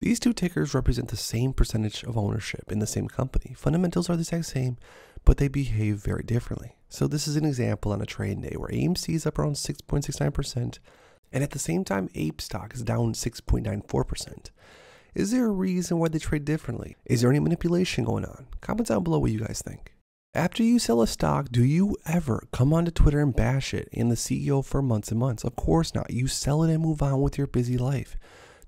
These two tickers represent the same percentage of ownership in the same company. Fundamentals are the exact same, but they behave very differently. So this is an example on a trading day where AMC is up around 6.69%, and at the same time, Ape stock is down 6.94%. Is there a reason why they trade differently? Is there any manipulation going on? Comment down below what you guys think. After you sell a stock, do you ever come onto Twitter and bash it and the CEO for months and months? Of course not. You sell it and move on with your busy life.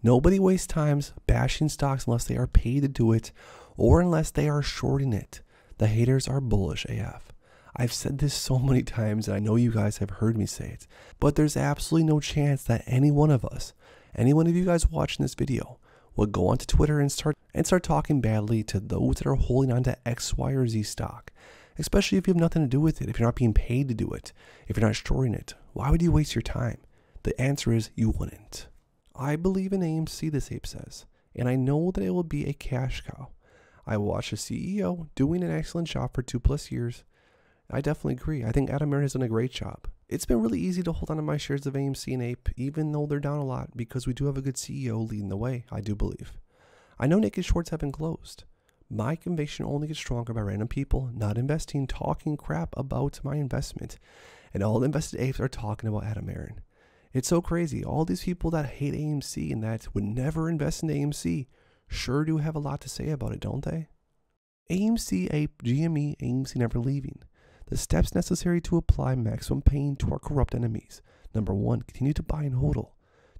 Nobody wastes times bashing stocks unless they are paid to do it or unless they are shorting it. The haters are bullish AF. I've said this so many times and I know you guys have heard me say it, but there's absolutely no chance that any one of us, any one of you guys watching this video, would go onto Twitter and start and start talking badly to those that are holding on to X, Y, or Z stock. Especially if you have nothing to do with it, if you're not being paid to do it, if you're not shorting it. Why would you waste your time? The answer is you wouldn't. I believe in AMC, this ape says, and I know that it will be a cash cow. I watched a CEO doing an excellent job for two plus years. I definitely agree. I think Adam Aron has done a great job. It's been really easy to hold on to my shares of AMC and Ape, even though they're down a lot, because we do have a good CEO leading the way, I do believe. I know naked shorts have been closed. My conviction only gets stronger by random people not investing, talking crap about my investment. And all the invested apes are talking about Adam Aron. It's so crazy. All these people that hate AMC and that would never invest in AMC sure do have a lot to say about it, don't they? AMC, Ape, GME, AMC never leaving. The steps necessary to apply maximum pain to our corrupt enemies. Number one, continue to buy and hodl.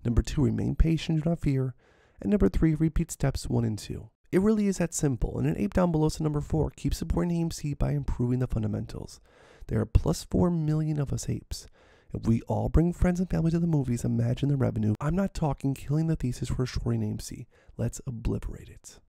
Number two, remain patient, do not fear. And number three, repeat steps one and two. It really is that simple. And an ape down below to number four, keep supporting AMC by improving the fundamentals. There are plus four million of us apes. If we all bring friends and family to the movies, imagine the revenue. I'm not talking killing the thesis for shorting AMC. Let's obliterate it.